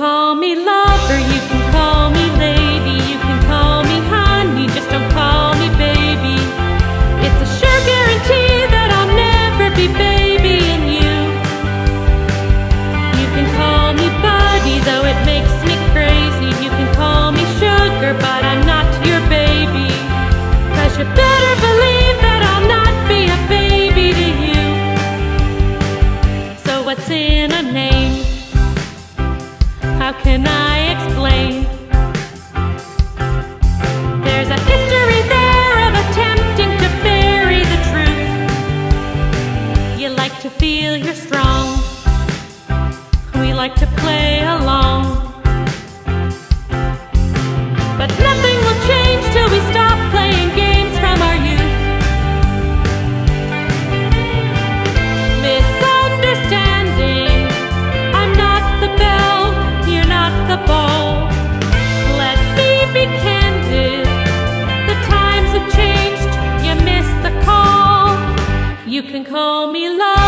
call me lover, you can call me lady, you can call me honey, just don't call me baby. It's a sure guarantee that I'll never be babying you. You can call me buddy, though it makes me crazy. You can call me sugar, but I'm not your baby. Cause you like to play along. But nothing will change till we stop playing games from our youth. Misunderstanding. I'm not the belle, you're not the ball. Let me be candid. The times have changed, you missed the call. You can call me love.